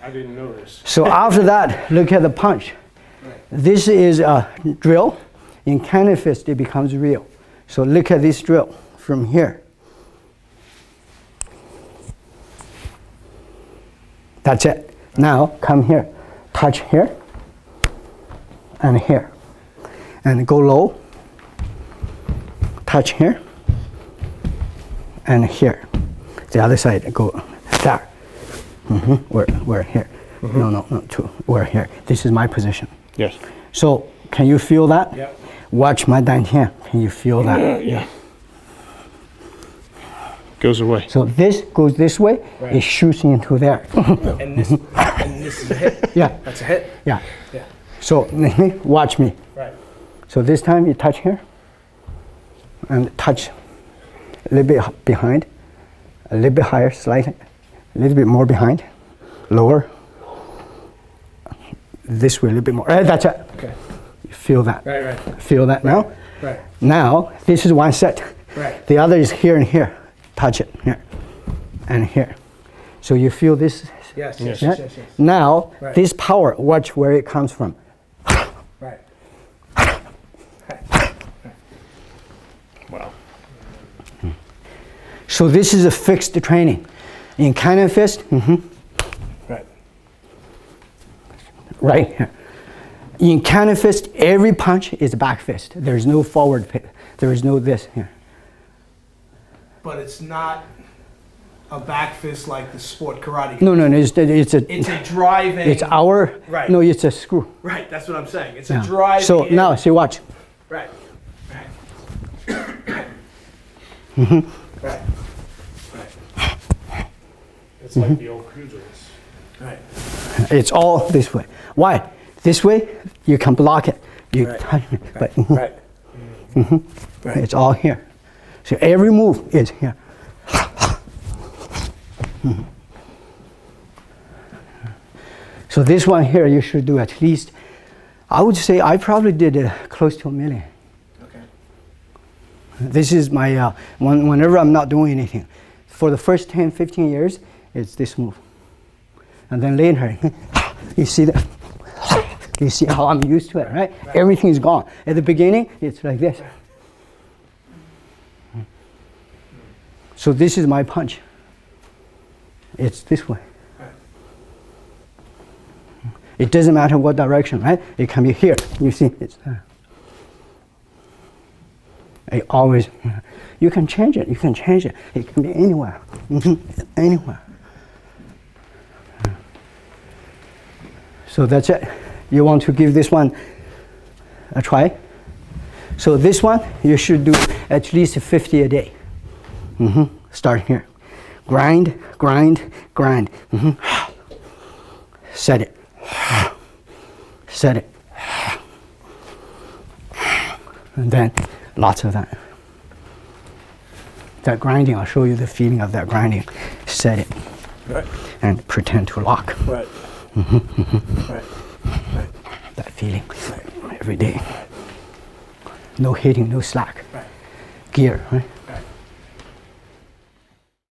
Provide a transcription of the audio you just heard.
I didn't know this. So after that, look at the punch. This is a drill. In cannon fist, it becomes real. So look at this drill from here. That's it. Now come here, touch here, and here, and go low. Touch here, and here. The other side, go there. hmm We're, we're here. No, no, no, two. We're here. This is my position. Yes. So can you feel that? Yep. Watch my dantian. Can you feel that? Yeah. Goes away. So this goes this way. Right. It shoots into there. And this, and this is a hit. yeah, That's a hit. yeah. Yeah. So watch me. Right. So this time you touch here, and touch a little bit behind, a little bit higher, slightly, a little bit more behind, lower. This way a little bit more. Eh, that's it. Okay. You feel that? Right, right, Feel that now? right, Now this is one set. right. The other is here and here. Touch it here and here. So you feel this. Yes, yes, yeah? yes, yes, yes. Now Right. this power, watch where it comes from. Right. Wow. So this is a fixed training. In cannon fist, mhm, Right. right here. In cannon fist, every punch is a back fist. There is no forward. There is no this here. But it's not a back fist like the sport karate. No, no, no. It's, it's a. It's a driving. It's our. Right. No, it's a screw. Right, that's what I'm saying. It's Yeah. a driving. So now, see, watch. Right. Right. Mm-hmm. Right. It's like the old pugilists. Right. It's all this way. Why? This way, you can block it. You Right. touch it, but Right. Right. it's all here. So every move is here. so this one here, you should do at least. I would say I probably did uh, close to a million. This is my uh, when, whenever I'm not doing anything. For the first 10, 15 years, it's this move. And then later, you see that. You see how I'm used to it, right? Everything is gone. At the beginning, it's like this. So this is my punch. It's this way. It doesn't matter what direction, right? It can be here. You see, it's there. It always, you can change it. You can change it. It can be anywhere, Mhm. anywhere. So that's it. You want to give this one a try. So this one you should do at least 50 a day. Mm -hmm. Start here. Grind, grind, grind. Mhm. Set it. Set it. And then lots of that. That grinding, I'll show you the feeling of that grinding. Set it Right. and pretend to lock Right. right. that feeling every day. No hitting, no slack. Right. Gear, right?